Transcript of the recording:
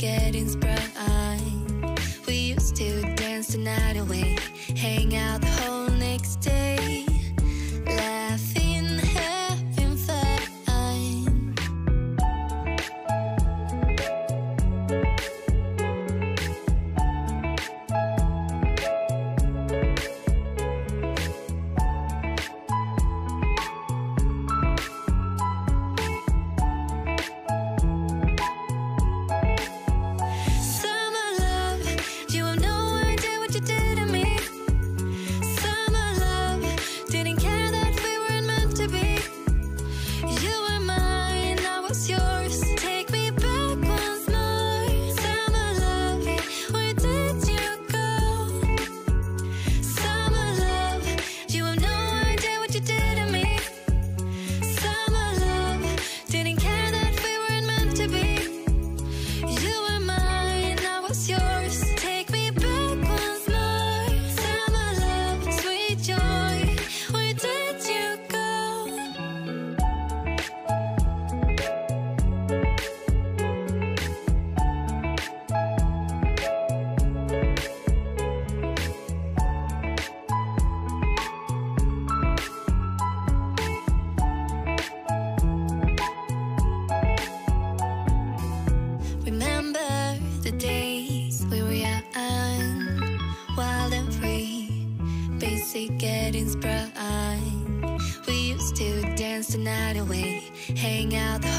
getting sprung. We used to dance the night away, hang out. wild and free, basic getting sprung. We used to dance the night away, hang out.